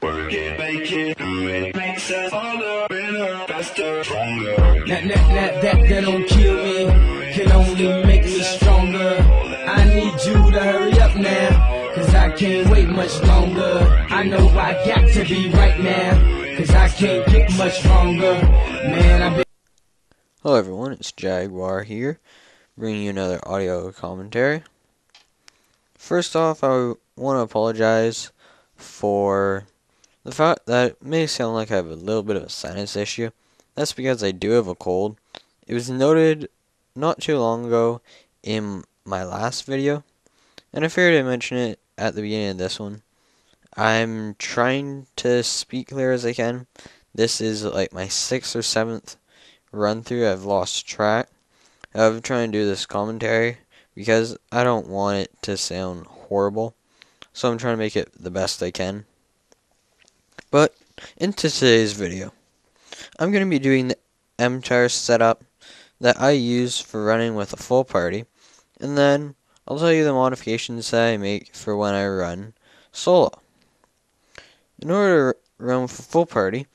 Work it, make it, do it, makes us harder, better, faster, stronger. That, that, that, that, that don't kill me, can only make me stronger. I need you to hurry up now, cause I can't wait much longer. I know I got to be right now, cause I can't get much longer. Man, I've been. Hello everyone, it's Jaguar here, bringing you another audio commentary. First off, I want to apologize for the fact that it may sound like I have a little bit of a sinus issue. That's because I do have a cold. It was noted not too long ago in my last video, and I figured I'd mention it at the beginning of this one. I'm trying to speak clear as I can. This is like my sixth or seventh run through. I've lost track of trying to do this commentary because I don't want it to sound horrible. So I'm trying to make it the best I can. But into today's video, I'm going to be doing the MTAR setup that I use for running with a full party, and then I'll tell you the modifications that I make for when I run solo. In order to run with a full party,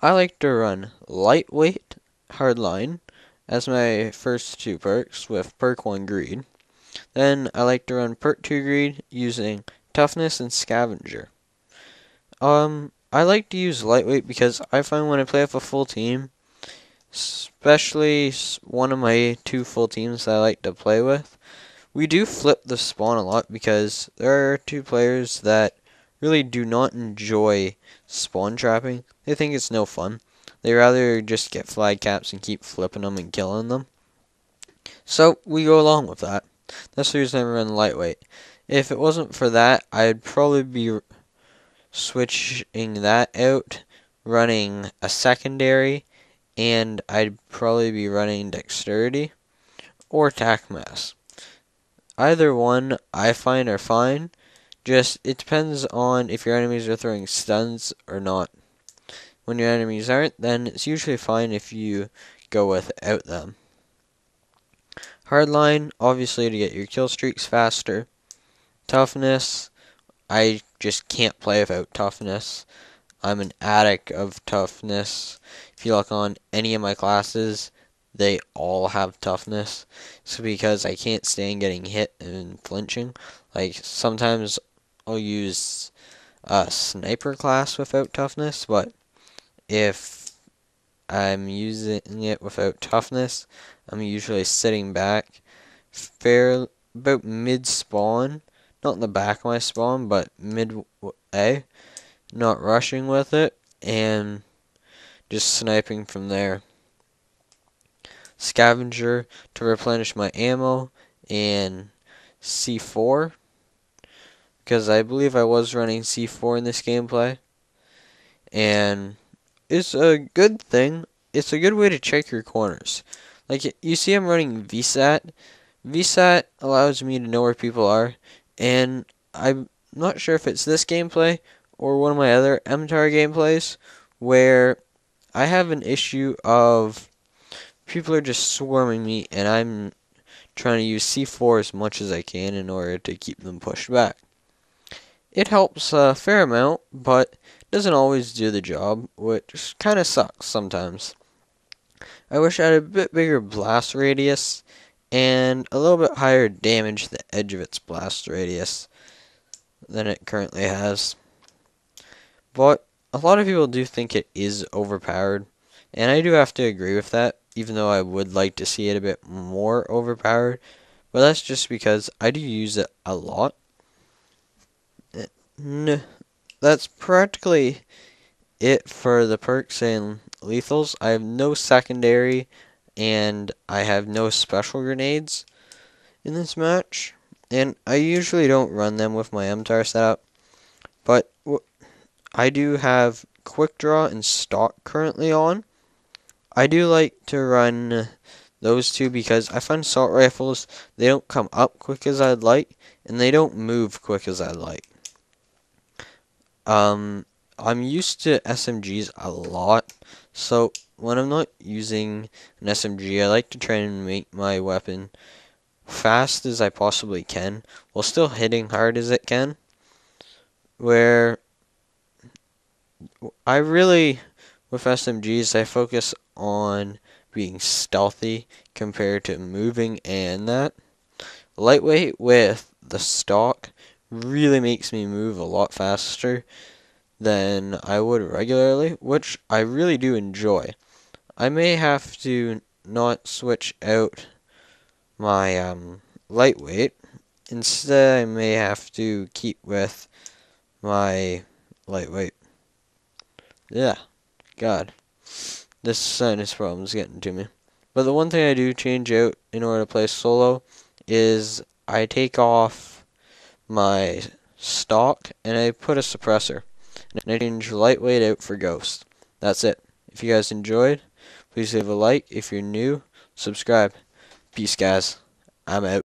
I like to run lightweight hardline as my first two perks with perk 1 greed. Then I like to run perk 2 greed using toughness and scavenger. Um, I like to use lightweight because I find when I play with a full team, especially one of my two full teams that I like to play with, we do flip the spawn a lot because there are two players that really do not enjoy spawn trapping. They think it's no fun. They rather just get flag caps and keep flipping them and killing them. So we go along with that. That's the reason I run lightweight. If it wasn't for that, I'd probably be switching that out, running a secondary, and I'd probably be running dexterity or a tac mask. Either one I find are fine. Just it depends on if your enemies are throwing stuns or not. When your enemies aren't, then it's usually fine if you go without them. Hardline, obviously to get your kill streaks faster. Toughness, I just can't play without toughness. I'm an addict of toughness. If you look on any of my classes, they all have toughness. It's because I can't stand getting hit and flinching. Like sometimes I'll use a sniper class without toughness, but if I'm using it without toughness, I'm usually sitting back fair about mid spawn, not in the back of my spawn, but mid A, not rushing with it and just sniping from there. Scavenger to replenish my ammo and C4 because I believe I was running C4 in this gameplay and it's a good thing. It's a good way to check your corners. Like, you see I'm running VSAT. VSAT allows me to know where people are, and I'm not sure if it's this gameplay or one of my other MTAR gameplays where I have an issue of people are just swarming me, and I'm trying to use C4 as much as I can in order to keep them pushed back. It helps a fair amount, but doesn't always do the job, which kind of sucks sometimes. I wish I had a bit bigger blast radius and a little bit higher damage to the edge of its blast radius than it currently has. But a lot of people do think it is overpowered, and I do have to agree with that, even though I would like to see it a bit more overpowered. But that's just because I do use it a lot. That's practically it for the perks and lethals. I have no secondary and I have no special grenades in this match. And I usually don't run them with my MTAR setup. But I do have quick draw and stock currently on. I do like to run those two because I find assault rifles, they don't come up quick as I'd like, and they don't move quick as I'd like. Um, I'm used to SMGs a lot, so when I'm not using an SMG, I like to try and make my weapon fast as I possibly can, while still hitting hard as it can. Where I really, with SMGs, I focus on being stealthy compared to moving and that. Lightweight with the stock really makes me move a lot faster than I would regularly, which I really do enjoy. I may have to not switch out my um, lightweight. Instead, I may have to keep with my lightweight. Yeah, God, this sinus problem is getting to me. But the one thing I do change out in order to play solo is I take off my stock and I put a suppressor. I lightweight out for ghost. That's it. If you guys enjoyed, please leave a like. If you're new, subscribe. Peace, guys. I'm out.